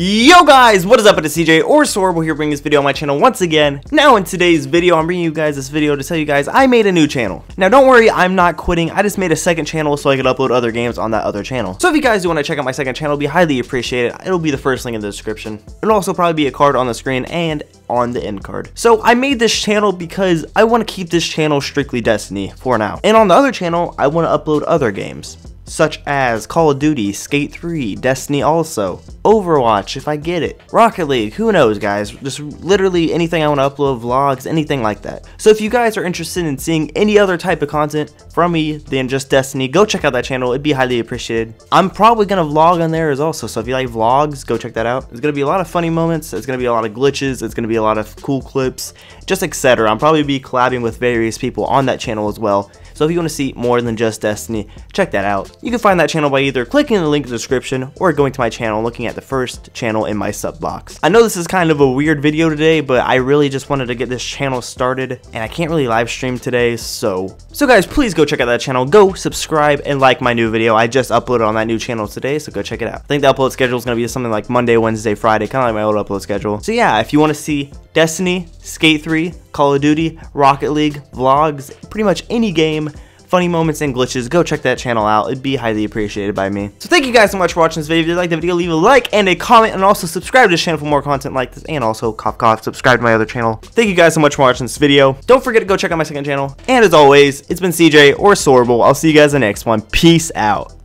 Yo guys, what is up? It's CJ or Sorable here bringing this video on my channel once again. Now in today's video, I'm bringing you guys this video to tell you guys I made a new channel. Now don't worry, I'm not quitting. I just made a second channel so I could upload other games on that other channel. So if you guys do want to check out my second channel, it'll be highly appreciated. It'll be the first link in the description. It'll also probably be a card on the screen and on the end card. So I made this channel because I want to keep this channel strictly Destiny for now. And on the other channel, I want to upload other games such as Call of Duty, Skate 3, Destiny also, Overwatch if I get it, Rocket League, who knows guys, just literally anything I want to upload, vlogs, anything like that. So if you guys are interested in seeing any other type of content from me than just Destiny, go check out that channel, it'd be highly appreciated. I'm probably going to vlog on there as also, so if you like vlogs, go check that out. There's going to be a lot of funny moments, there's going to be a lot of glitches, it's going to be a lot of cool clips, just etc. I'm probably be collabing with various people on that channel as well. So if you want to see more than just Destiny, check that out. You can find that channel by either clicking the link in the description or going to my channel looking at the first channel in my sub box. I know this is kind of a weird video today, but I really just wanted to get this channel started and I can't really live stream today, so... So guys, please go check out that channel, go subscribe and like my new video. I just uploaded on that new channel today, so go check it out. I think the upload schedule is going to be something like Monday, Wednesday, Friday, kind of like my old upload schedule. So yeah, if you want to see Destiny, Skate 3, Call of Duty, Rocket League, vlogs, pretty much any game funny moments and glitches, go check that channel out. It'd be highly appreciated by me. So thank you guys so much for watching this video. If you like the video, leave a like and a comment, and also subscribe to this channel for more content like this, and also cough cough, subscribe to my other channel. Thank you guys so much for watching this video. Don't forget to go check out my second channel. And as always, it's been CJ or Sorable. I'll see you guys in the next one. Peace out.